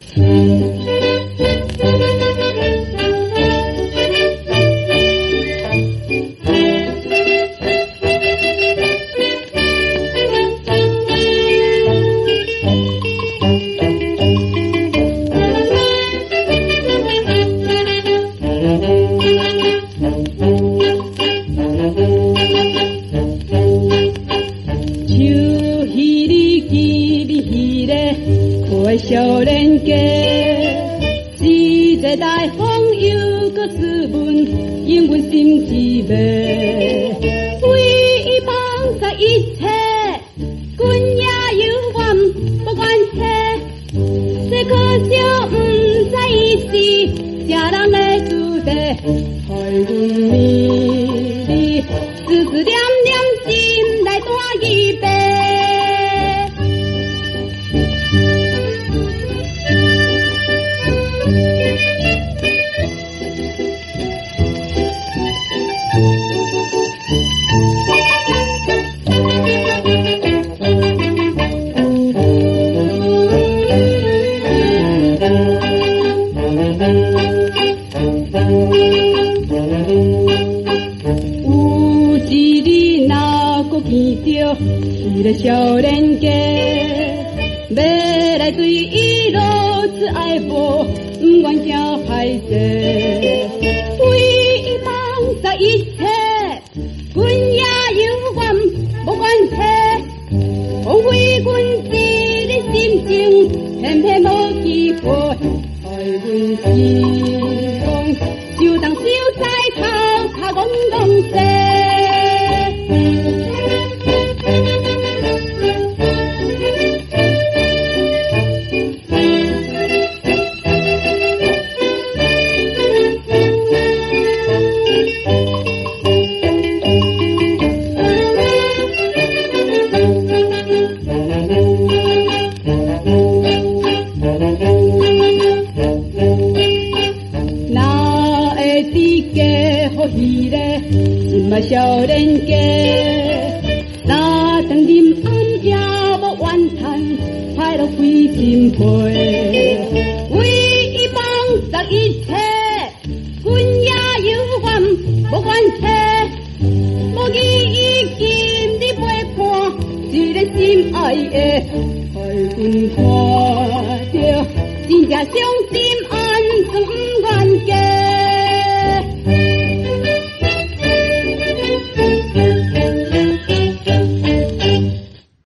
心少年家，一个大风又搁自问，因为心之悲。有一日若阁见着彼个少年家，要来对伊如此爱慕，不愿走歹势。为伊放下一切，阮也有缘无关系，枉费阮一里心情，偏偏无机会。Hình xiên. 一个好稀个什么少人家，那当饮暗茶无怨叹，快乐非心陪。为放下一切，管他有怨无怨债，无记伊今日袂过，只咧心爱的，快快快着，真正伤心。